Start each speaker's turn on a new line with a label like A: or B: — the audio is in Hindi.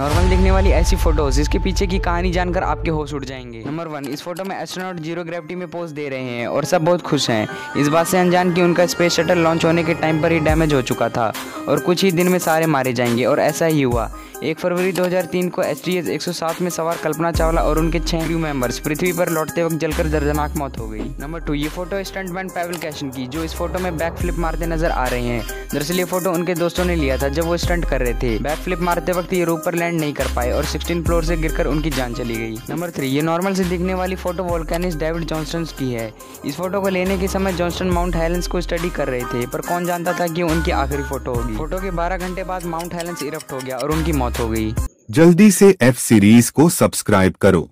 A: नॉर्मल दिखने वाली ऐसी फ़ोटोज़ इसके पीछे की कहानी जानकर आपके होश उड़ जाएँगे। नंबर वन, इस फ़ोटो में एस्ट्रोनॉट ज़ीरो ग्रेविटी में पोज दे रहे हैं और सब बहुत खुश हैं। इस बात से अनजान कि उनका स्पेस शटल लॉन्च होने के टाइम पर ही डैमेज हो चुका था और कुछ ही दिन में सारे मारे जाएँगे और ऐसा ही हुआ। एक फरवरी 2003 को एस टी में सवार कल्पना चावला और उनके छह क्रू मेंबर्स पृथ्वी पर लौटते वक्त जलकर दर्दनाक मौत हो गई। नंबर टू, ये फ़ोटो स्टंटमैन पैवल कैशन की, जो इस फ़ोटो में बैक फ्लिप मारते नज़र आ रहे हैं। दरअसल ये फ़ोटो उनके दोस्तों ने लिया था जब वो स्टंट कर रहे थे। बैक फ्लिप मारते वक्त ये रूप पर लैंड नहीं कर पाए और सिक्सटीन फ्लोर से गिरकर उनकी जान चली गई। नंबर थ्री ये नॉर्मल से दिखने वाली फ़ोटो वॉलकैनिस डेविड जॉनसन की है। इस फ़ोटो को लेने के समय जॉनसन माउंट हेलेंस को स्टडी कर रहे थे, पर कौन जानता था कि उनकी आखिरी फ़ोटो होगी? फ़ोटो के 12 घंटे बाद माउंट हेलेंस इरप्ट हो गया और उनकी मौत हो गई।
B: जल्दी से एफ़ सीरीज़ को सब्सक्राइब करो।